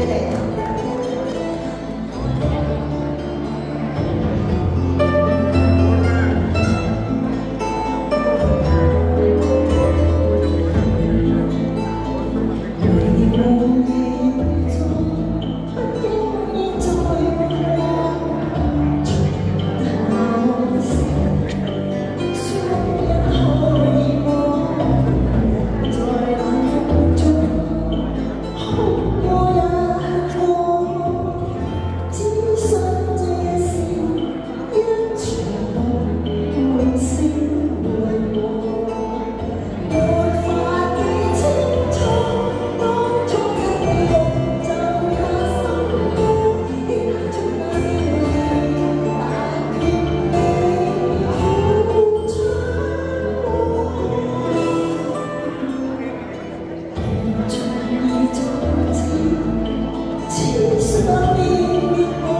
today. 我们快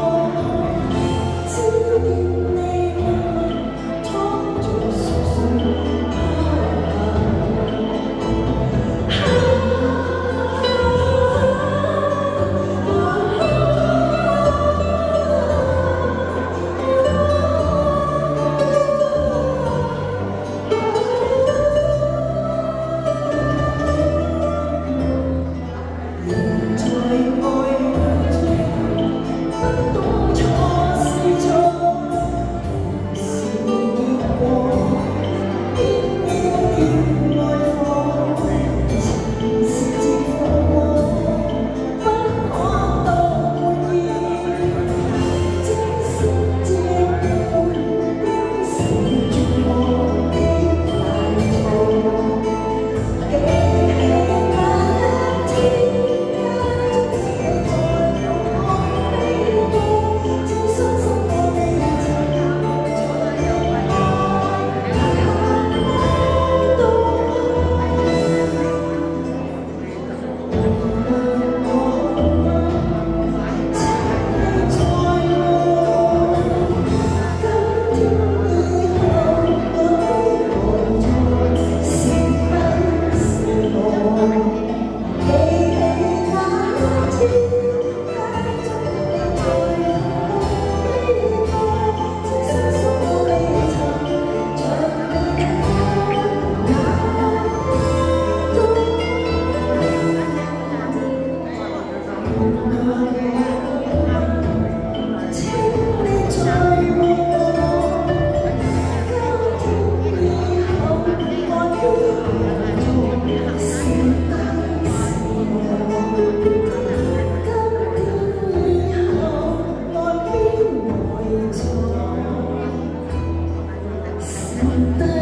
Santa